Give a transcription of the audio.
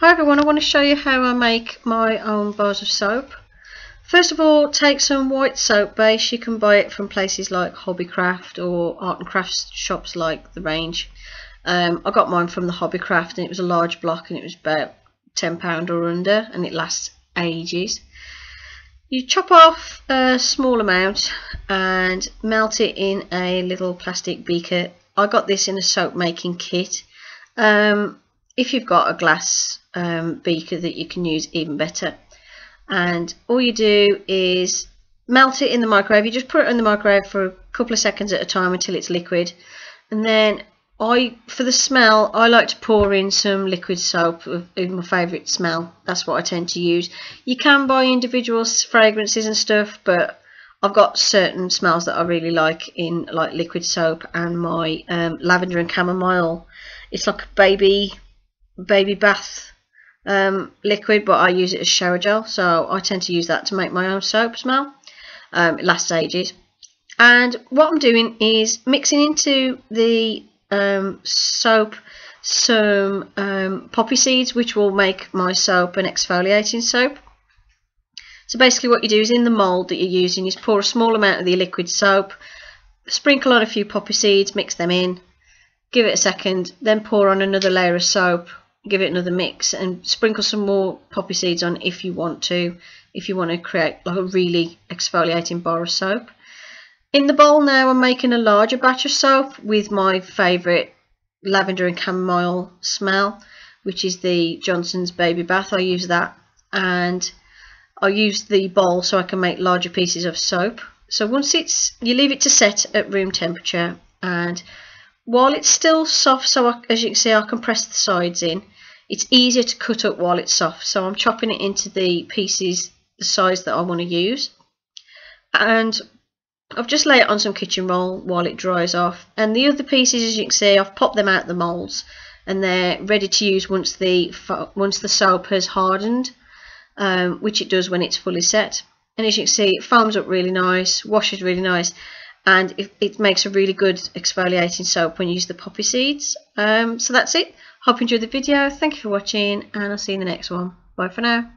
Hi everyone, I want to show you how I make my own bars of soap. First of all, take some white soap base. You can buy it from places like Hobbycraft or art and crafts shops like The Range. Um, I got mine from the Hobbycraft and it was a large block and it was about £10 or under and it lasts ages. You chop off a small amount and melt it in a little plastic beaker. I got this in a soap making kit. Um, if you've got a glass um, beaker that you can use even better. And all you do is melt it in the microwave. You just put it in the microwave for a couple of seconds at a time until it's liquid. And then I for the smell I like to pour in some liquid soap in my favourite smell. That's what I tend to use. You can buy individual fragrances and stuff but I've got certain smells that I really like in like liquid soap and my um, lavender and chamomile. It's like a baby baby bath um, liquid, but I use it as shower gel, so I tend to use that to make my own soap smell. Um, it lasts ages. And what I'm doing is mixing into the um, soap some um, poppy seeds, which will make my soap an exfoliating soap. So basically what you do is in the mould that you're using is pour a small amount of the liquid soap, sprinkle on a few poppy seeds, mix them in, give it a second, then pour on another layer of soap give it another mix and sprinkle some more poppy seeds on if you want to if you want to create like a really exfoliating bar of soap. In the bowl now I'm making a larger batch of soap with my favourite lavender and chamomile smell which is the Johnson's baby bath. I use that and I use the bowl so I can make larger pieces of soap. So once it's you leave it to set at room temperature and while it's still soft so I, as you can see I can press the sides in it's easier to cut up while it's soft. So I'm chopping it into the pieces the size that I want to use. And I've just laid it on some kitchen roll while it dries off. And the other pieces as you can see I've popped them out the moulds and they're ready to use once the once the soap has hardened um, which it does when it's fully set. And as you can see it foams up really nice washes really nice and it, it makes a really good exfoliating soap when you use the poppy seeds um, so that's it Hope you enjoyed the video. Thank you for watching and I'll see you in the next one. Bye for now.